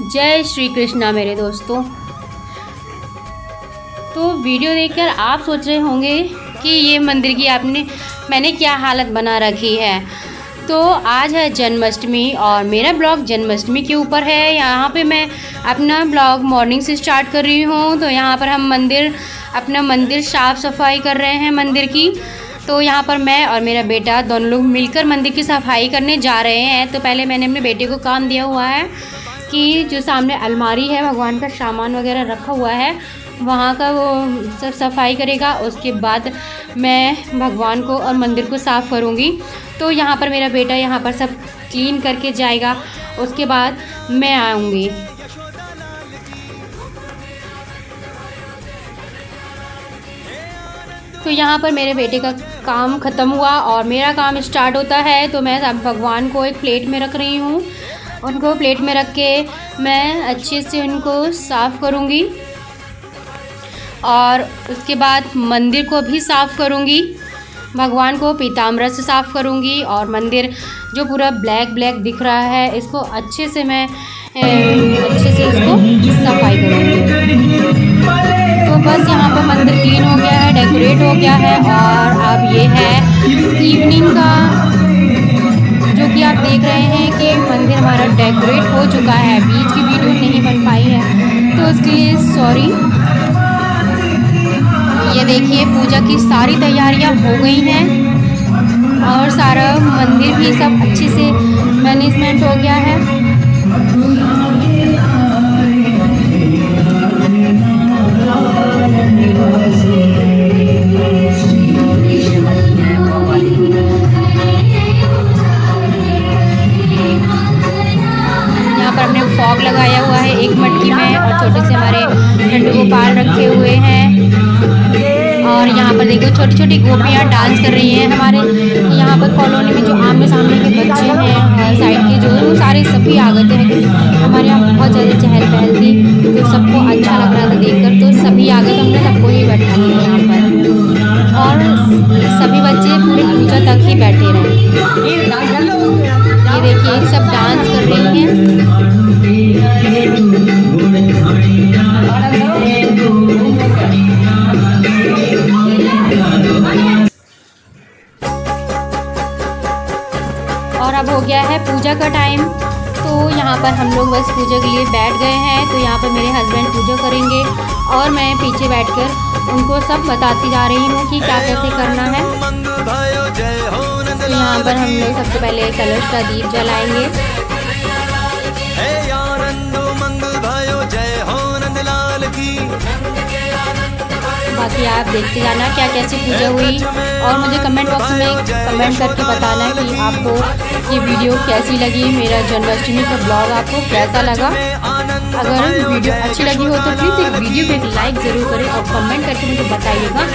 जय श्री कृष्णा मेरे दोस्तों। तो वीडियो देखकर आप सोच रहे होंगे कि ये मंदिर की आपने, मैंने क्या हालत बना रखी है। तो आज है जन्माष्टमी और मेरा ब्लॉग जन्माष्टमी के ऊपर है। यहाँ पे मैं अपना ब्लॉग मॉर्निंग से स्टार्ट कर रही हूँ। तो यहाँ पर हम मंदिर, अपना मंदिर साफ़ सफ़ाई कर रहे हैं मंदिर की। तो यहाँ पर मैं और मेरा बेटा दोनों लोग मिलकर मंदिर की सफ़ाई करने जा रहे हैं। तो पहले मैंने अपने बेटे को काम दिया हुआ है। कि जो सामने अलमारी है, भगवान का सामान वगैरह रखा हुआ है, वहाँ का वो सब सफ़ाई करेगा। उसके बाद मैं भगवान को और मंदिर को साफ़ करूँगी। तो यहाँ पर मेरा बेटा यहाँ पर सब क्लीन करके जाएगा। उसके बाद मैं आऊँगी। तो यहाँ पर मेरे बेटे का काम ख़त्म हुआ और मेरा काम स्टार्ट होता है। तो मैं भगवान को एक प्लेट में रख रही हूँ। उनको प्लेट में रख के मैं अच्छे से उनको साफ़ करूँगी और उसके बाद मंदिर को भी साफ़ करूँगी, भगवान को पीताम्र से साफ़ करूँगी और मंदिर जो पूरा ब्लैक ब्लैक दिख रहा है, इसको अच्छे से मैं अच्छे से इसको सफ़ाई करूँगी। तो बस यहाँ पर मंदिर क्लीन हो गया है डेकोरेट हो गया है और अब ये है इवनिंग का हमारा डेकोरेट हो चुका है। बीच की वीडियो नहीं बन पाई है। तो उसके लिए सॉरी ये देखिए, पूजा की सारी तैयारियाँ हो गई हैं। और सारा मंदिर भी सब अच्छे से मैनेजमेंट हो गया है। और अब हो गया है पूजा का टाइम तो यहाँ पर हम लोग बस पूजा के लिए बैठ गए हैं. तो यहाँ पर मेरे हस्बैंड पूजा करेंगे और मैं पीछे बैठकर उनको सब बताती जा रही हूँ कि क्या कैसे करना है. तो यहाँ पर हम लोग सबसे पहले कलश का दीप जलाएँगे. बाकी आप देखते जाना क्या कैसी पूजा हुई। और मुझे कमेंट बॉक्स में कमेंट करके बताना कि आपको ये वीडियो कैसी लगी मेरा जन्माष्टमी का ब्लॉग आपको कैसा लगा। अगर वीडियो अच्छी लगी हो तो प्लीज़ एक वीडियो को एक लाइक ज़रूर करें और कमेंट करके मुझे बताइएगा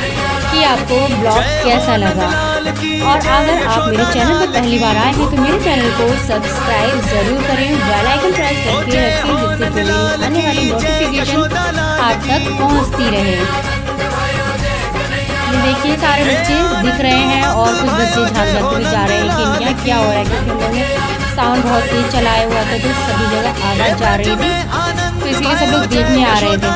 कि आपको ब्लॉग कैसा लगा। और अगर आप मेरे चैनल पर पहली बार आए हैं तो मेरे चैनल को सब्सक्राइब ज़रूर करें। बेल आइकन प्रेस करके रखें, जिससे आने वाली नोटिफिकेशन आप तक पहुँचती रहे। देखिए, सारे बच्चे दिख रहे हैं और कुछ बच्चे झाकर जाते जा रहे हैं कि यहाँ क्या हो रहा है, क्योंकि उन्होंने साउंड बहुत तेज चलाया हुआ था तो सभी जगह आगे जा रही थी। तो इसलिए सब लोग देखने आ रहे थे।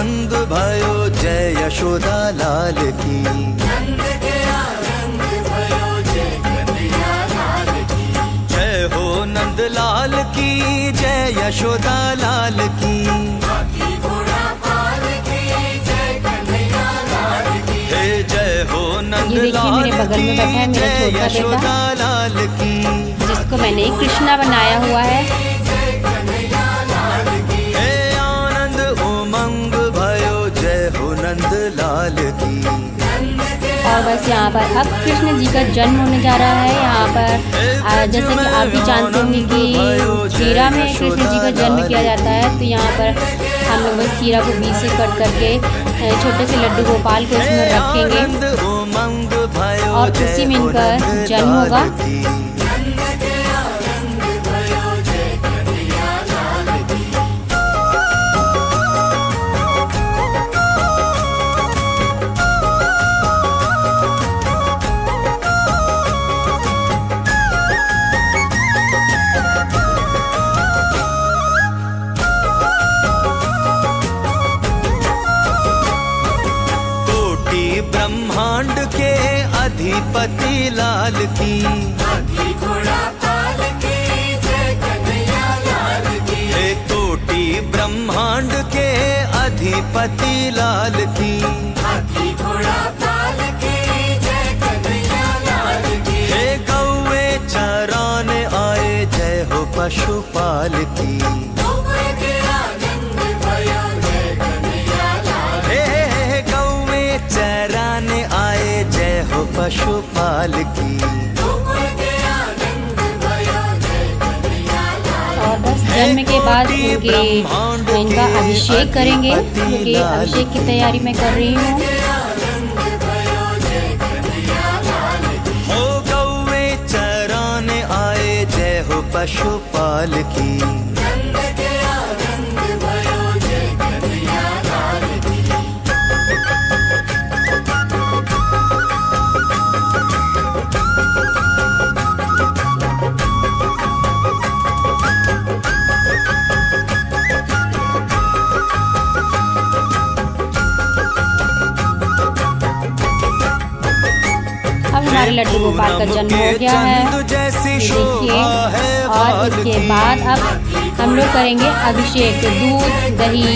आनंद भयो जय यशोदा लाल की। जय हो नंद लाल की जय यशोदा लाल की। जय हो नंद ये देखिए मेरे लाल बगल में बैठा है की मेरा जय। यशोदा लाल की। जिसको मैंने कृष्णा बनाया हुआ है। यहाँ पर अब कृष्ण जी का जन्म होने जा रहा है। यहाँ पर जैसे कि आप भी जानते होंगे कि खीरा में कृष्ण जी का जन्म किया जाता है तो यहाँ पर हम लोग बस खीरा को बीच से कट करके छोटे से लड्डू गोपाल को इसमें रखेंगे। और उसी में इनका जन्म होगा। अधिपति लाल की। हे गौए चराने आए जय हो पशुपाल की। चराने आए जय हो पशुपाल की। और बस जन्म के बाद उनके इनका अभिषेक करेंगे। क्योंकि अभिषेक की तैयारी मैं कर रही हूँ पशुपाल की। लड्डू गोपाल का जन्म हो गया है। देखिए और इसके बाद अब हम लोग करेंगे अभिषेक दूध दही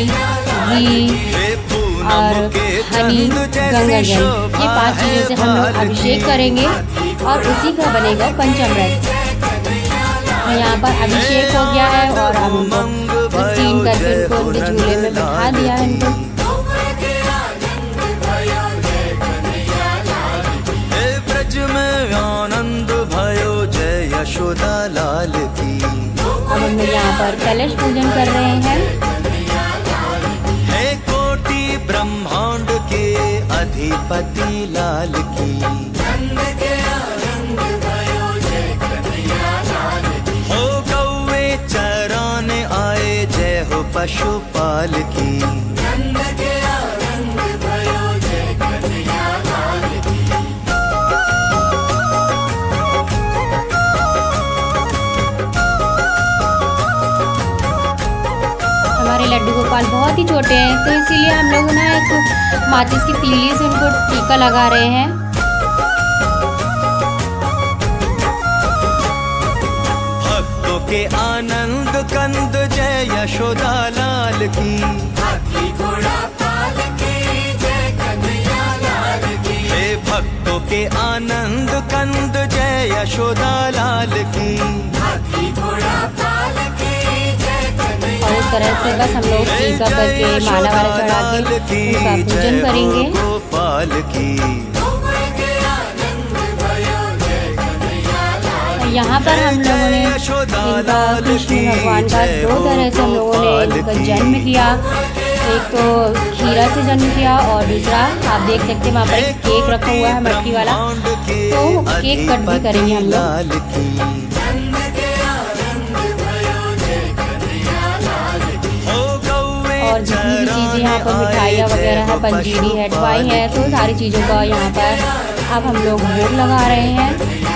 घी और हनी गंगा जल। ये पाँच चीज़ों से हम लोग अभिषेक करेंगे और उसी का बनेगा पंचामृत यहाँ पर अभिषेक हो गया है और अब उनको स्टीम करके उनके झूले में बिठा दिया है इनको। यशोदा लाल की। अब हम यहाँ पर कलश पूजन कर रहे हैं। हे कोटि ब्रह्मांड के अधिपति लाल की। हो गौए चराने आए जय हो पशुपाल की। हमारे लड्डू गोपाल बहुत ही छोटे हैं तो इसीलिए हम लोग ना एक माचिस की तीली से उनको टीका लगा रहे हैं। भक्तों के आनंद कंद जय यशोदा लाल की। भक्तों के आनंद कंद जय यशोदा लाल की। तरह से बस हम लोग टीका करके माला वाला चढ़ा के उनका पूजन करेंगे। यहाँ पर हम लोगों ने इनका कृष्ण भगवान का दो तरह से हम लोगों ने इनका जन्म किया। एक तो खीरा से जन्म किया और दूसरा आप देख सकते हैं वहाँ पर एक केक रखा हुआ है मट्टी वाला। तो केक कट भी करेंगे हम लोग। यहाँ पर मिठाइयाँ वगैरह है पंजीरी है टवाई है तो सारी चीज़ों का यहाँ पर अब हम लोग भोग लगा रहे हैं।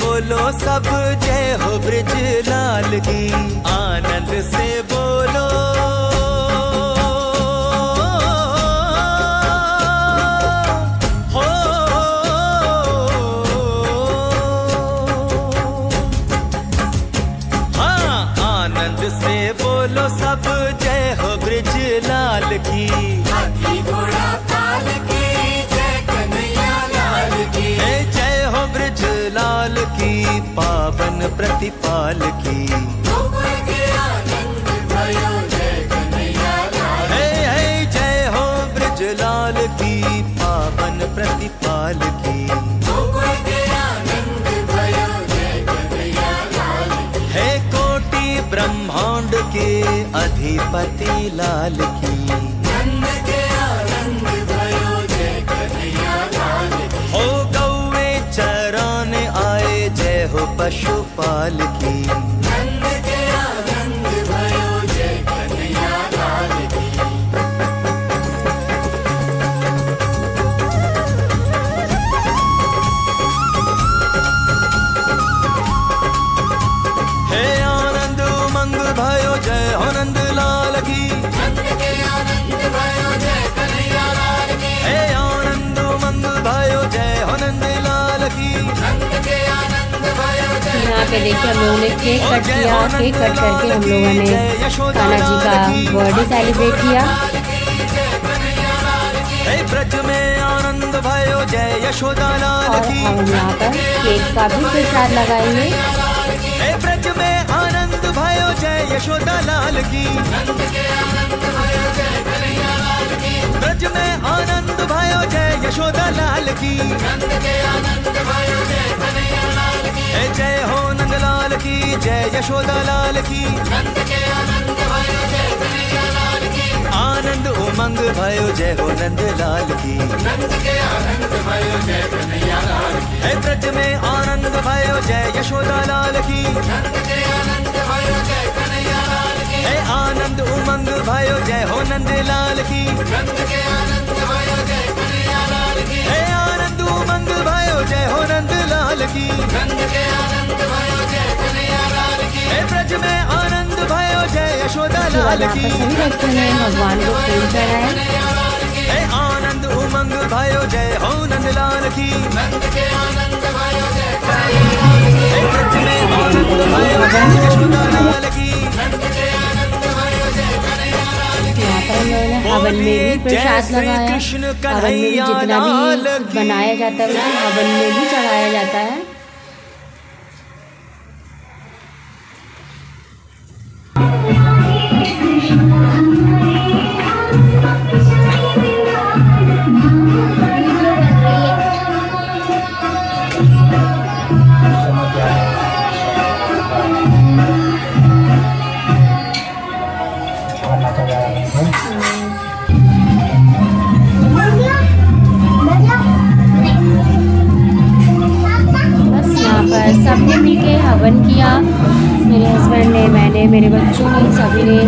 बोलो सब जय हो ब्रज लाल की। आनंद से जय हे ब्रिज लाल की, पावन प्रतिपाल की। हे कोटि ब्रह्मांड के अधिपति लाल के। पशुपाल के। पे देखिए हम लोगों ने केक कट किया। केक कट करके हम लोगों ने कान्हा जी का बर्थडे सेलिब्रेट किया। में आनंद भयो जय यशोदा लाल और की। हम यहाँ पर केक का भी प्रसाद लगाएँगे। ब्रज में आनंद भयो जय यशोदा लाल की। ब्रज में आनंद भयो जय यशोदा लाल की। जय हो नंदलाल की, जय यशोदा लाल की। आनंद उमंग भयो जय हो नंद लाल की ब्रज में आनंद भयो जय यशोदा लाल में आनंद भयो। जय यशोदा लाल की। भगवान को आनंद उमंग भयो। जय हो नंद लाल की। हवन में भी प्रसाद श्री लगाया। कृष्ण हवन में भी कन्हैया जितना लाल भी की। बनाया जाता है हवन में भी चढ़ाया जाता है। सबने मिलके हवन किया। मेरे हस्बैंड ने, मैंने, मेरे बच्चों ने, सभी ने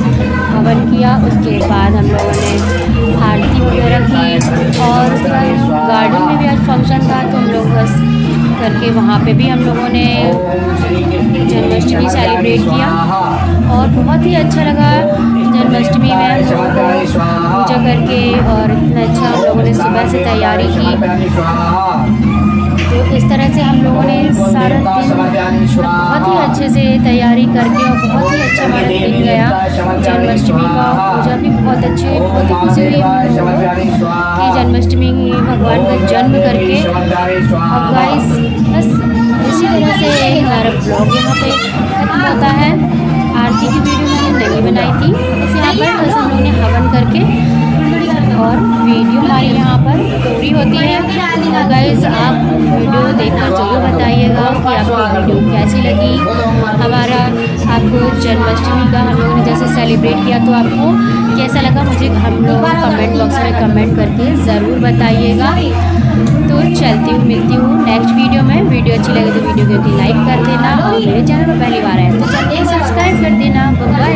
हवन किया। उसके बाद हम लोगों ने आरती वगैरह की और उसके बाद गार्डन में भी आज फ़ंक्शन था तो हम लोग बस करके वहाँ पे भी हम लोगों ने जन्माष्टमी सेलिब्रेट किया। और बहुत ही अच्छा लगा जन्माष्टमी में पूजा करके और इतना अच्छा हम लोगों ने सुबह से तैयारी की। तो इस तरह से हम लोगों ने सारा दिन बहुत ही अच्छे से तैयारी करके और बहुत ही अच्छा हमारा दिन गया। जन्माष्टमी का पूजा भी बहुत अच्छे, बहुत ही खुशी हुई जन्माष्टमी भगवान का जन्म करके और गाइस बस इसी तरह से हमारा ब्लॉग यहाँ पे खत्म होता है। आरती की वीडियो मैंने नहीं बनाई थी। बस यहाँ पर बस हम लोगों ने हवन करके और वीडियो हमारी यहाँ पर पूरी होती है। तो गाइस आप वीडियो देखकर ज़रूर बताइएगा कि आपको वीडियो कैसी लगी। हमारा आपको जन्माष्टमी का हम लोगों ने जैसे सेलिब्रेट किया तो आपको कैसा लगा मुझे हम लोग कमेंट बॉक्स में कमेंट करके ज़रूर बताइएगा। तो चलती हूँ, मिलती हूँ नेक्स्ट वीडियो में। वीडियो अच्छी लगे तो वीडियो को लाइक कर देना और मेरे चैनल पर पहली बार आए तो सब्सक्राइब कर देना। बाय